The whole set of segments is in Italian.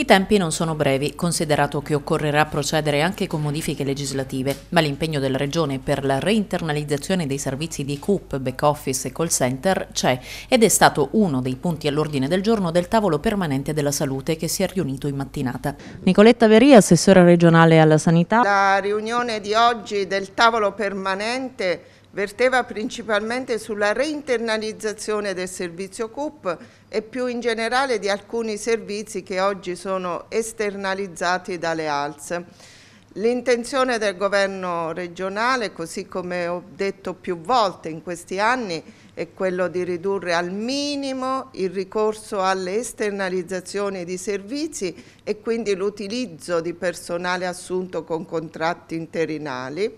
I tempi non sono brevi, considerato che occorrerà procedere anche con modifiche legislative, ma l'impegno della Regione per la reinternalizzazione dei servizi di CUP, back office e call center c'è ed è stato uno dei punti all'ordine del giorno del tavolo permanente della salute che si è riunito in mattinata. Nicoletta Veria, assessora regionale alla sanità. La riunione di oggi del tavolo permanente verteva principalmente sulla reinternalizzazione del servizio CUP e più in generale di alcuni servizi che oggi sono esternalizzati dalle ALS. L'intenzione del governo regionale, così come ho detto più volte in questi anni, è quello di ridurre al minimo il ricorso alle esternalizzazioni di servizi e quindi l'utilizzo di personale assunto con contratti interinali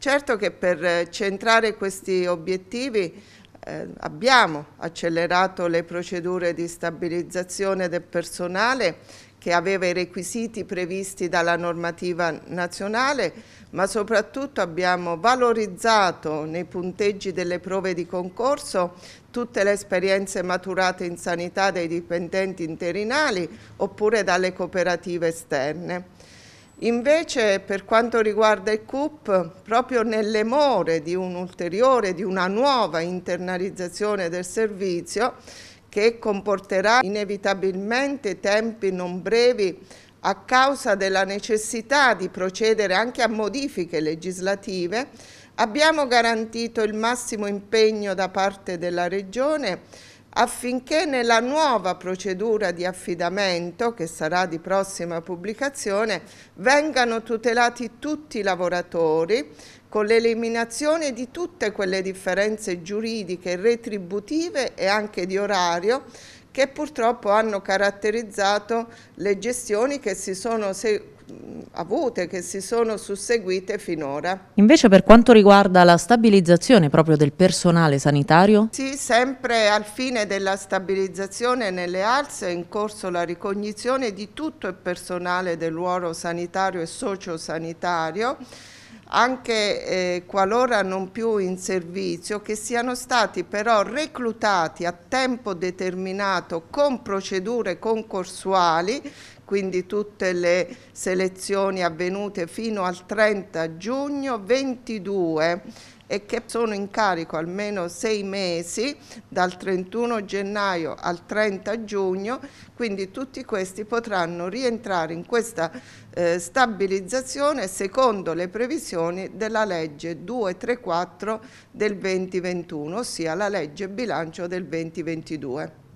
Certo che per eh, centrare questi obiettivi eh, abbiamo accelerato le procedure di stabilizzazione del personale che aveva i requisiti previsti dalla normativa nazionale, ma soprattutto abbiamo valorizzato nei punteggi delle prove di concorso tutte le esperienze maturate in sanità dai dipendenti interinali oppure dalle cooperative esterne. Invece per quanto riguarda il CUP, proprio nelle more di un'ulteriore, di una nuova internalizzazione del servizio che comporterà inevitabilmente tempi non brevi a causa della necessità di procedere anche a modifiche legislative, abbiamo garantito il massimo impegno da parte della Regione affinché nella nuova procedura di affidamento, che sarà di prossima pubblicazione, vengano tutelati tutti i lavoratori con l'eliminazione di tutte quelle differenze giuridiche, retributive e anche di orario che purtroppo hanno caratterizzato le gestioni che si sono avute, che si sono susseguite finora. Invece per quanto riguarda la stabilizzazione proprio del personale sanitario? Sì, sempre al fine della stabilizzazione nelle ALS è in corso la ricognizione di tutto il personale del ruolo sanitario e sociosanitario anche eh, qualora non più in servizio, che siano stati però reclutati a tempo determinato con procedure concorsuali, quindi tutte le selezioni avvenute fino al 30 giugno 22 e che sono in carico almeno sei mesi dal 31 gennaio al 30 giugno, quindi tutti questi potranno rientrare in questa eh, stabilizzazione secondo le previsioni della legge 234 del 2021, ossia la legge bilancio del 2022.